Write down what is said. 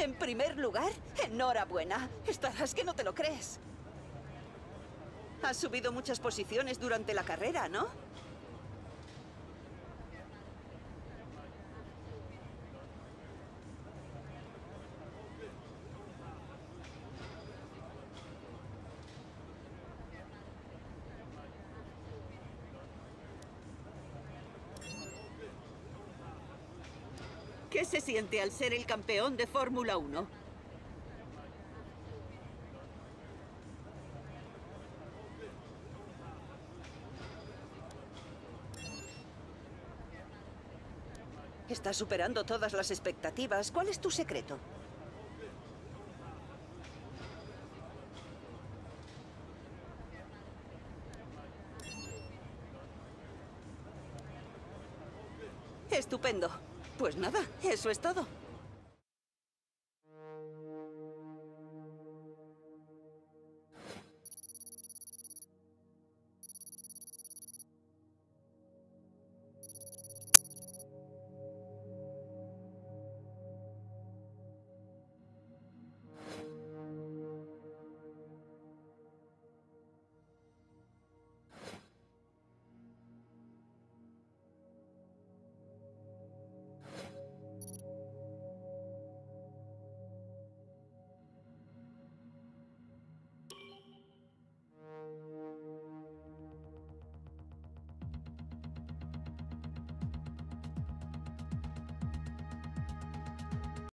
¿En primer lugar? Enhorabuena. Estarás que no te lo crees. Has subido muchas posiciones durante la carrera, ¿no? ¿Qué se siente al ser el campeón de Fórmula 1? Estás superando todas las expectativas. ¿Cuál es tu secreto? Estupendo. Pues nada, eso es todo.